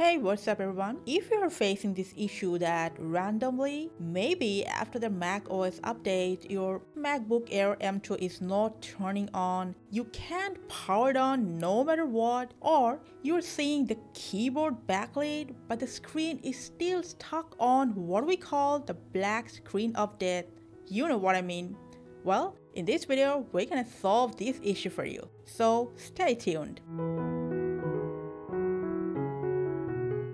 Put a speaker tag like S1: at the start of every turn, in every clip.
S1: Hey, what's up everyone? If you're facing this issue that randomly, maybe after the Mac OS update, your MacBook Air M2 is not turning on, you can't power it on no matter what, or you're seeing the keyboard backlit, but the screen is still stuck on what we call the black screen of death. You know what I mean. Well, in this video, we're gonna solve this issue for you. So stay tuned.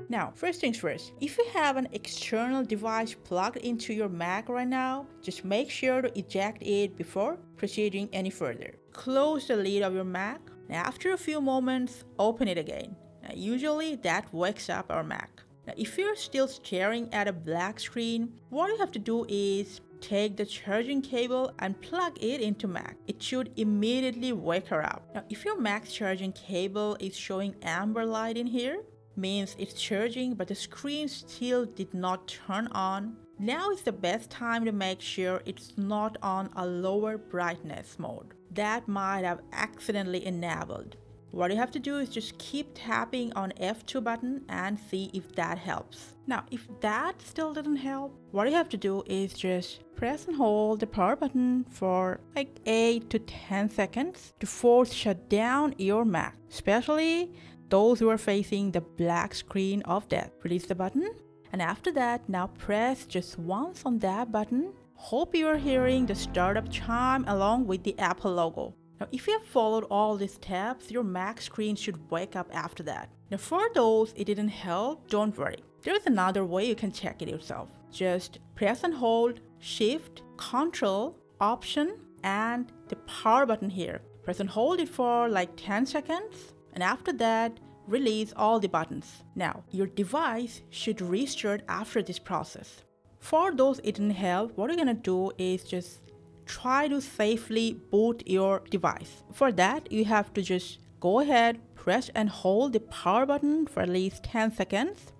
S1: Now, first things first, if you have an external device plugged into your Mac right now, just make sure to eject it before proceeding any further. Close the lid of your Mac. Now, after a few moments, open it again. Now, usually that wakes up our Mac. Now, if you're still staring at a black screen, what you have to do is take the charging cable and plug it into Mac. It should immediately wake her up. Now, if your Mac's charging cable is showing amber light in here, means it's charging but the screen still did not turn on. Now is the best time to make sure it's not on a lower brightness mode. That might have accidentally enabled. What you have to do is just keep tapping on F2 button and see if that helps. Now, if that still doesn't help, what you have to do is just press and hold the power button for like 8 to 10 seconds to force shut down your Mac, especially those who are facing the black screen of death. Release the button and after that now press just once on that button. Hope you are hearing the startup chime along with the Apple logo. Now if you have followed all these steps, your Mac screen should wake up after that. Now for those it didn't help, don't worry. There's another way you can check it yourself. Just press and hold Shift, Control, Option and the power button here. Press and hold it for like 10 seconds and after that release all the buttons. Now your device should restart after this process. For those it didn't help, what you're gonna do is just try to safely boot your device. For that you have to just go ahead, press and hold the power button for at least 10 seconds.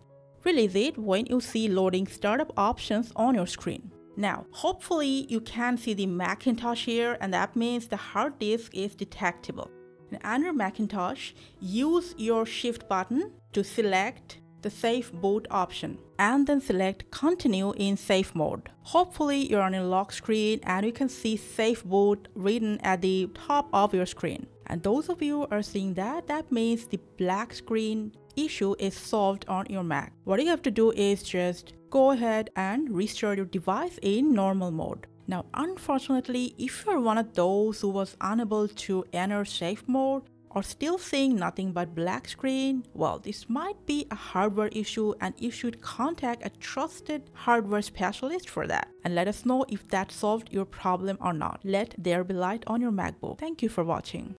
S1: Release it when you see loading startup options on your screen. Now, hopefully you can see the Macintosh here and that means the hard disk is detectable. Under Macintosh, use your Shift button to select the Safe Boot option and then select Continue in Safe Mode. Hopefully you're on a lock screen and you can see Safe Boot written at the top of your screen. And those of you are seeing that, that means the black screen issue is solved on your Mac. What you have to do is just go ahead and restart your device in normal mode. Now, unfortunately, if you're one of those who was unable to enter safe mode or still seeing nothing but black screen, well, this might be a hardware issue and you should contact a trusted hardware specialist for that. And let us know if that solved your problem or not. Let there be light on your MacBook. Thank you for watching.